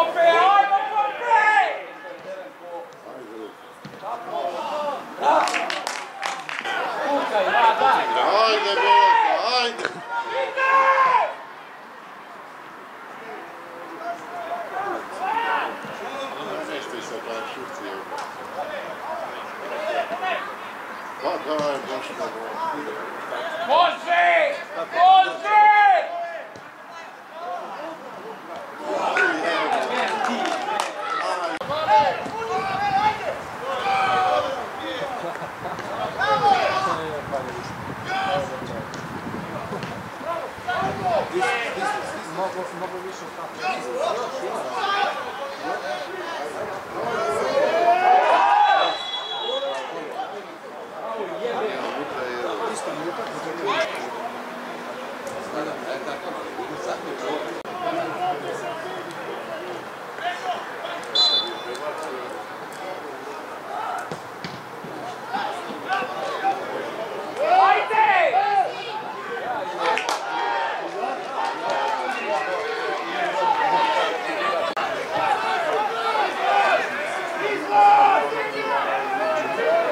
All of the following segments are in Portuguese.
Ajmo Pope, Mnogo više tako. Još ima. Isto minuta. Da, da, da,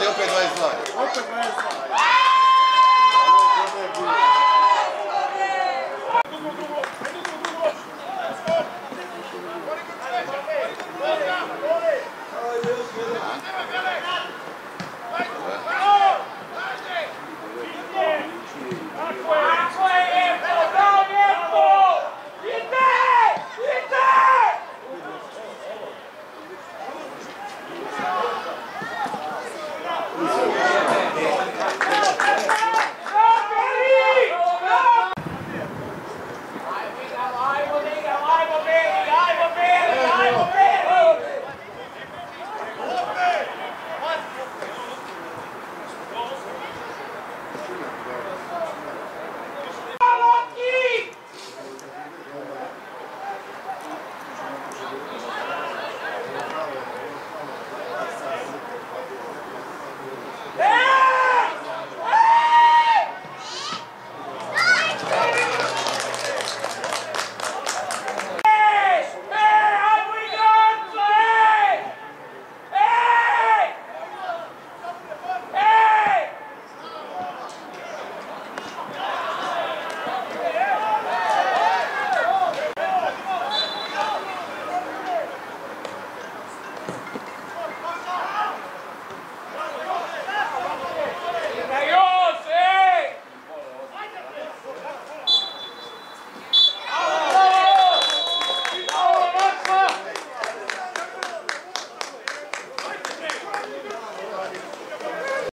Sad je opet 22. Opet 22.